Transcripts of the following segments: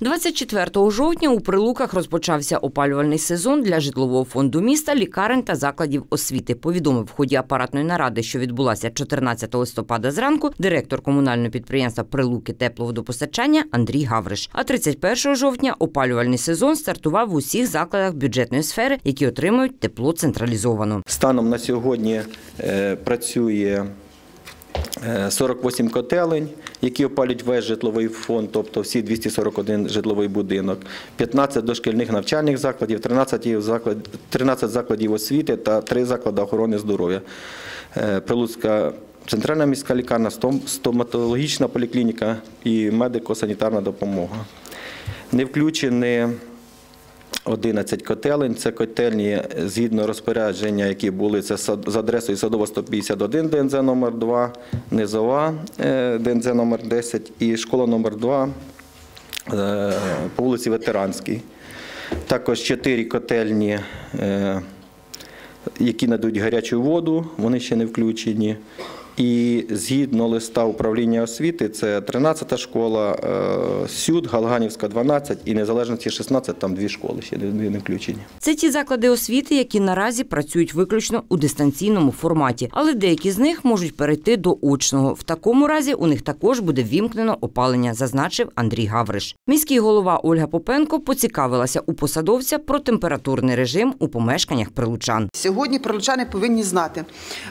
24 жовтня у Прилуках розпочався опалювальний сезон для житлового фонду міста, лікарень та закладів освіти. Повідомив в ході апаратної наради, що відбулася 14 листопада зранку, директор комунального підприємства Прилуки тепловодопостачання Андрій Гавриш. А 31 жовтня опалювальний сезон стартував в усіх закладах бюджетної сфери, які отримують тепло централізовано. Станом на сьогодні е, працює 48 котелень, які опалюють весь житловий фонд, тобто всі 241 житловий будинок, 15 дошкільних навчальних закладів, 13 закладів, 13 закладів освіти та 3 заклади охорони здоров'я. Е, Прилуцька центральна міська лікарня, стоматологічна поліклініка і медико-санітарна допомога. Не включені 11 котелень. Це котельні згідно розпорядження, які були це за адресою Садова 151 ДНЗ номер 2 Низова е, ДНЗ номер 10 і школа номер 2 е, по вулиці Ветеранській. Також 4 котельні, е, які надають гарячу воду, вони ще не включені. І згідно листа управління освіти, це 13-та школа, е, СЮД, Галганівська 12 і Незалежності 16, там дві школи ще не не включені. Це ті заклади освіти, які наразі працюють виключно у дистанційному форматі, але деякі з них можуть перейти до очного. В такому разі у них також буде вімкнено опалення, зазначив Андрій Гавриш. Міський голова Ольга Попенко поцікавилася у посадовця про температурний режим у помешканнях прилучан. Сьогодні прилучани повинні знати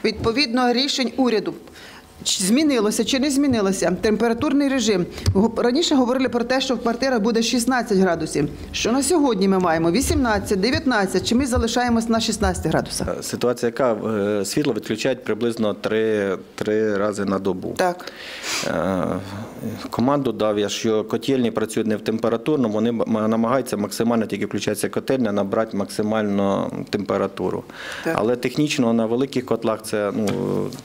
відповідно рішень уряду. Чи Змінилося чи не змінилося температурний режим. Раніше говорили про те, що в квартирах буде 16 градусів. Що на сьогодні ми маємо 18, 19, чи ми залишаємось на 16 градусах? Ситуація яка Е, світло відключають приблизно 3, 3 рази на добу. Так. Е, Команду дав я, що котельні працюють не в температурному, вони намагаються максимально тільки включається котельня, набрати максимально температуру. Так. Але технічно на великих котлах це ну,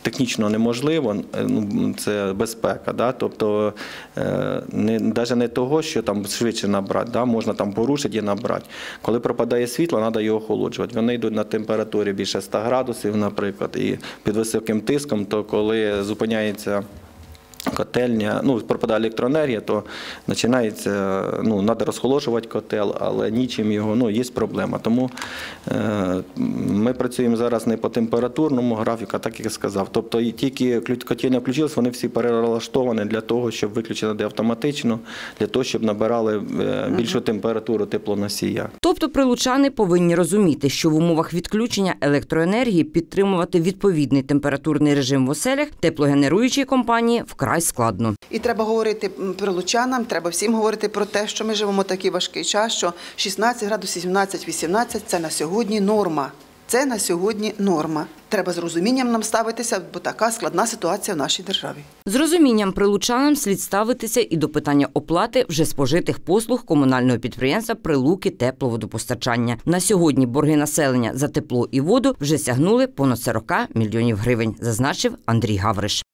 технічно неможливо, е, ну, це безпека. Да? Тобто е, не, навіть не того, що там швидше набрати, да? можна там порушити і набрати. Коли пропадає світло, треба його охолоджувати. Вони йдуть на температурі більше 100 градусів, наприклад, і під високим тиском, то коли зупиняється котельня, ну, пропадає електроенергія, то починається, ну, треба розхолоджувати котел, але нічим його, ну, є проблема. Тому е, ми працюємо зараз не по температурному графіку, а так як я сказав. Тобто і тільки котельня включилась, вони всі перелаштовані для того, щоб виключено де автоматично, для того, щоб набирали е, більшу температуру теплоносія. Тобто прилучани повинні розуміти, що в умовах відключення електроенергії підтримувати відповідний температурний режим в оселях теплогенеруючій компанії вкрай складно. І треба говорити прилучанам, треба всім говорити про те, що ми живемо такий важкий час, що 16 градусів, 17, 18 – це на сьогодні норма. Це на сьогодні норма. Треба з розумінням нам ставитися, бо така складна ситуація в нашій державі. З розумінням прилучанам слід ставитися і до питання оплати вже спожитих послуг комунального підприємства Прилуки тепловодопостачання. На сьогодні борги населення за тепло і воду вже сягнули понад 40 мільйонів гривень, зазначив Андрій Гавриш.